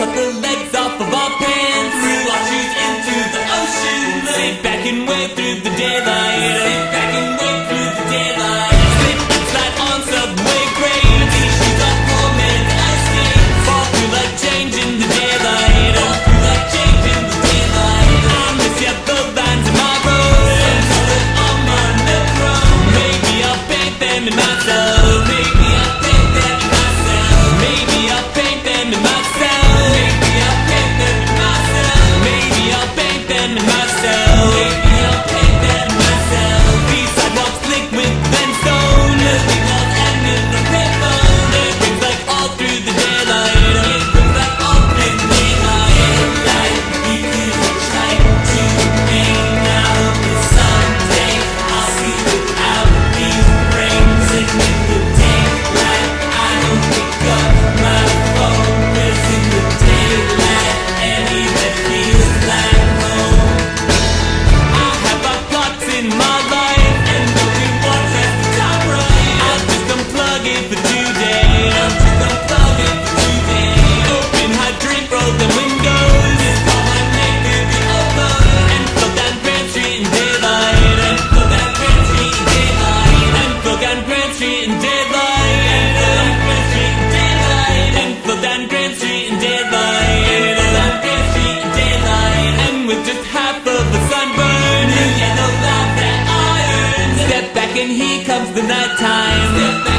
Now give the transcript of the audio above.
Cut the legs off of our pants. Threw our shoes into the ocean. Sank back and went through the daylight. Here comes the nighttime. Step back